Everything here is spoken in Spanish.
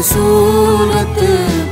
resultı